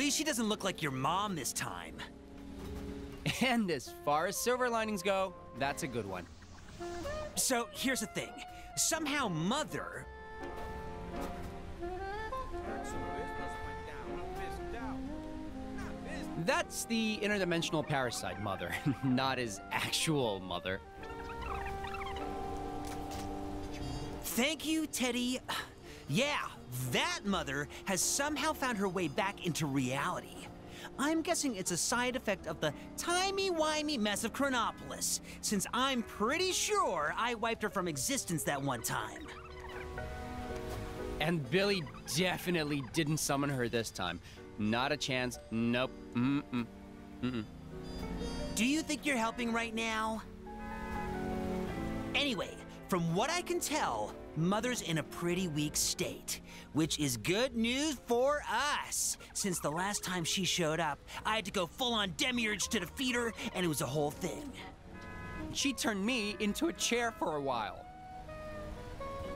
least she doesn't look like your mom this time. And as far as silver linings go, that's a good one. So here's the thing. Somehow Mother... That's the interdimensional parasite mother, not his actual mother. Thank you, Teddy. Yeah, that mother has somehow found her way back into reality. I'm guessing it's a side effect of the timey-wimey mess of Chronopolis, since I'm pretty sure I wiped her from existence that one time. And Billy definitely didn't summon her this time. Not a chance. Nope. Mm-mm. Mm-mm. Do you think you're helping right now? Anyway, from what I can tell, Mother's in a pretty weak state, which is good news for us. Since the last time she showed up, I had to go full on demiurge to defeat her, and it was a whole thing. She turned me into a chair for a while.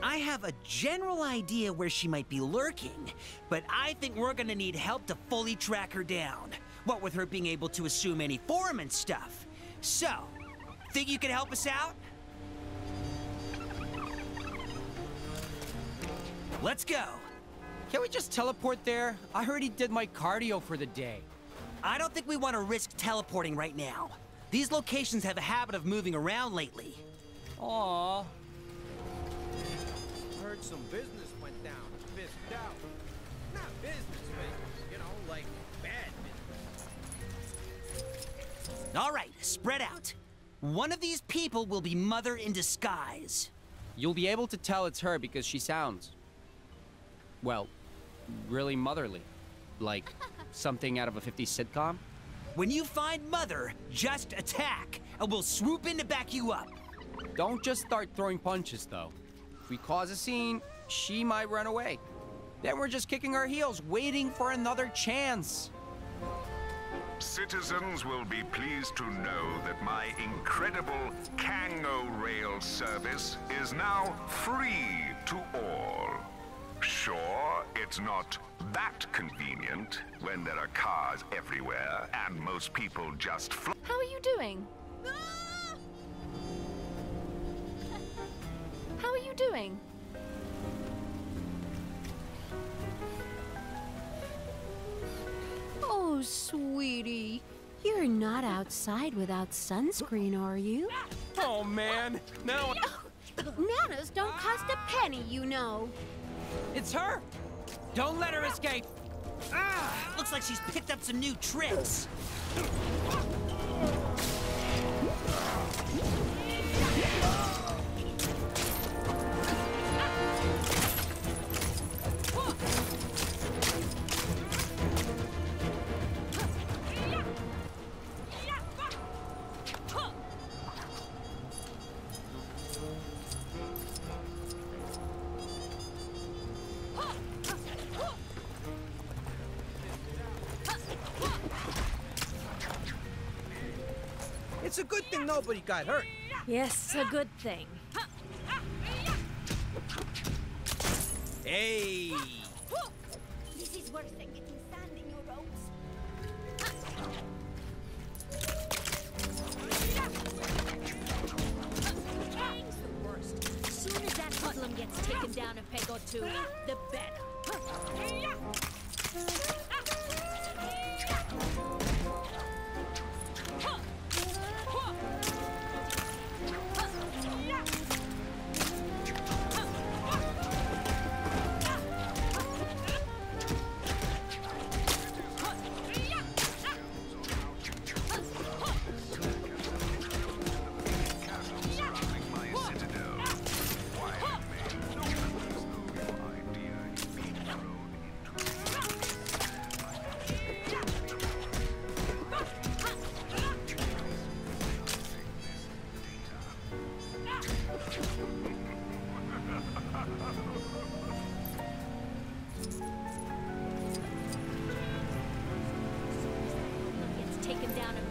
I have a general idea where she might be lurking, but I think we're gonna need help to fully track her down. What with her being able to assume any form and stuff. So, think you could help us out? Let's go. Can we just teleport there? I heard he did my cardio for the day. I don't think we want to risk teleporting right now. These locations have a habit of moving around lately. Aww. Heard some business went down. Missed out. Not business business, you know, like bad business. All right, spread out. One of these people will be Mother in disguise. You'll be able to tell it's her because she sounds. Well, really motherly. Like something out of a 50s sitcom. When you find Mother, just attack, and we'll swoop in to back you up. Don't just start throwing punches, though. If we cause a scene, she might run away. Then we're just kicking our heels, waiting for another chance. Citizens will be pleased to know that my incredible Kango Rail service is now free to all. Sure, it's not that convenient when there are cars everywhere and most people just fly. How are you doing? How are you doing? Oh, sweetie. You're not outside without sunscreen, are you? Oh man, now Nanas don't cost a penny, you know. It's her. Don't let her escape. Ah, looks like she's picked up some new tricks. It's a good thing nobody got hurt. Yes, a good thing. Hey! This is worse than getting sand in your robes. Gang's the worst. Soon as that hoodlum gets taken down a peg or two, the better.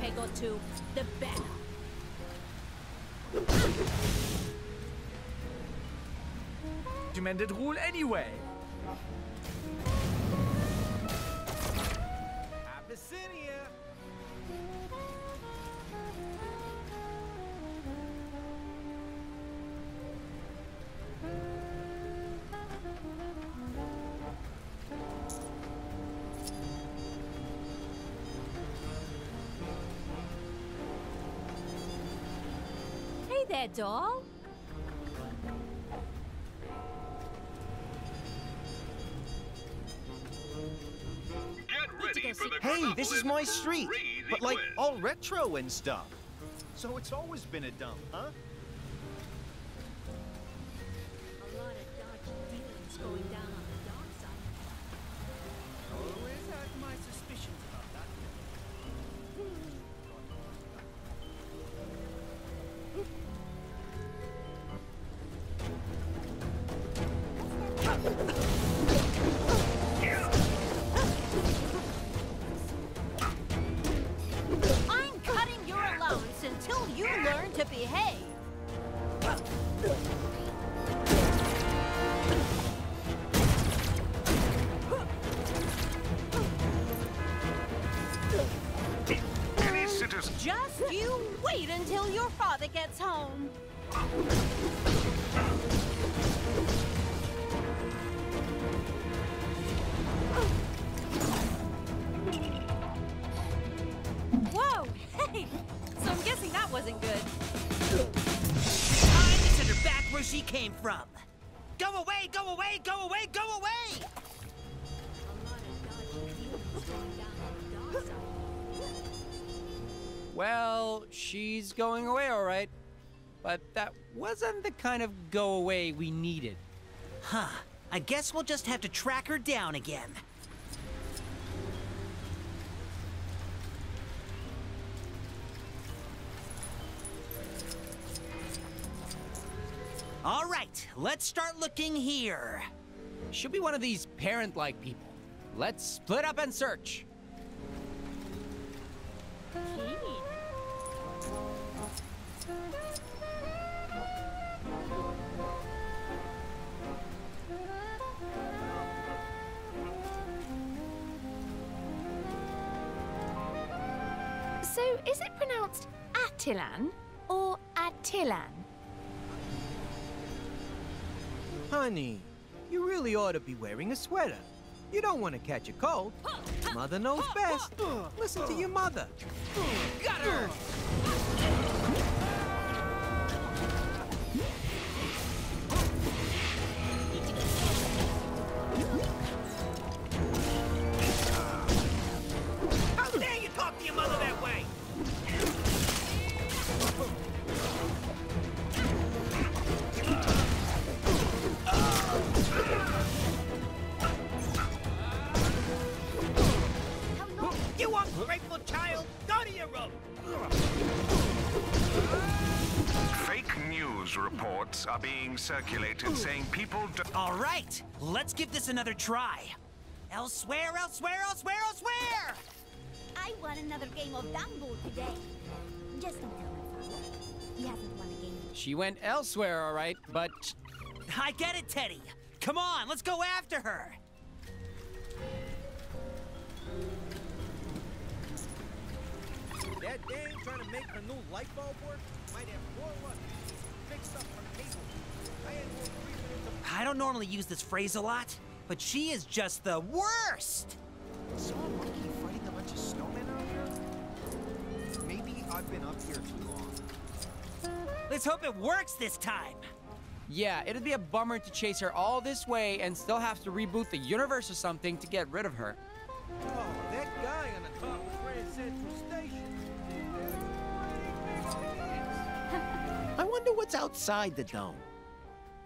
Peg two, the better. Recommended rule anyway. There, doll. Get ready for the Hey, this is my street, but like all retro and stuff. So it's always been a dump, huh? I'm cutting your allowance until you learn to behave. Any citizen Just you wait until your father gets home. Wasn't good. Time to send her back where she came from. Go away, go away, go away, go away! A lot of dodgy dealings going down on the dark side. Well, she's going away all right. But that wasn't the kind of go away we needed. Huh. I guess we'll just have to track her down again. Let's start looking here. She'll be one of these parent like people. Let's split up and search. So, is it pronounced Attilan or Attilan? Honey, you really ought to be wearing a sweater. You don't want to catch a cold. Mother knows best. Listen to your mother. Got her! News reports are being circulated saying people do- All right, let's give this another try. Elsewhere, elsewhere, elsewhere, elsewhere! I won another game of Dumbo today. Just don't tell my father. He hasn't won a game. She went elsewhere, all right, but I get it, Teddy. Come on, let's go after her. That dame trying to make her new light bulb work might have more luck. Fixed up her cable. I had more reason to I don't normally use this phrase a lot, but she is just the worst. Saw a monkey fighting a bunch of snowmen earlier? Maybe I've been up here too long. Let's hope it works this time. yeah, it'd be a bummer to chase her all this way and still have to reboot the universe or something to get rid of her. Oh, wonder what's outside the dome.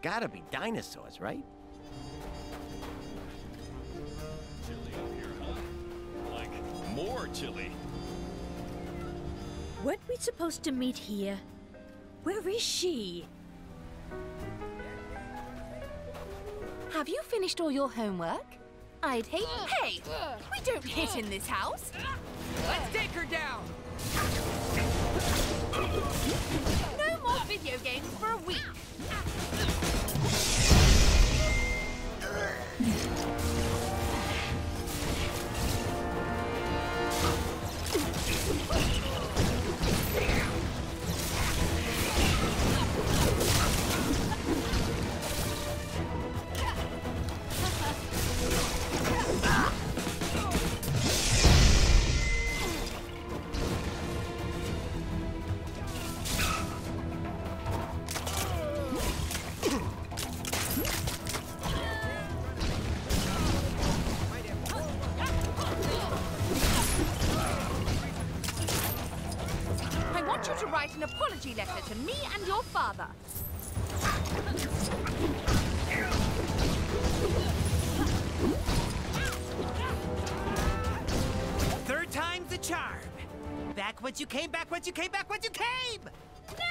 Gotta be dinosaurs, right? Chilly up here, huh? Like, more chilly. Weren't we supposed to meet here? Where is she? Have you finished all your homework? I'd hate. Hey! We don't hit in this house! Let's take her down! To me and your father. Third time's the charm. Back once you came, back once you came, back once you came! No!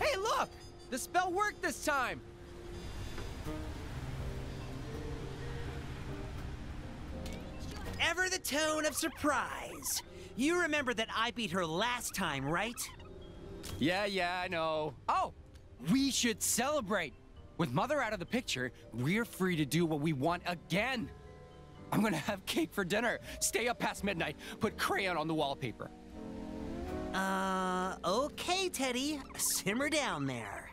Hey, look! The spell worked this time! Ever the tone of surprise. You remember that I beat her last time, right? Yeah, yeah, I know. Oh, we should celebrate. With Mother out of the picture, we're free to do what we want again. I'm gonna have cake for dinner, stay up past midnight, put crayon on the wallpaper. Uh, okay, Teddy. Simmer down there.